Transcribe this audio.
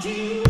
find you.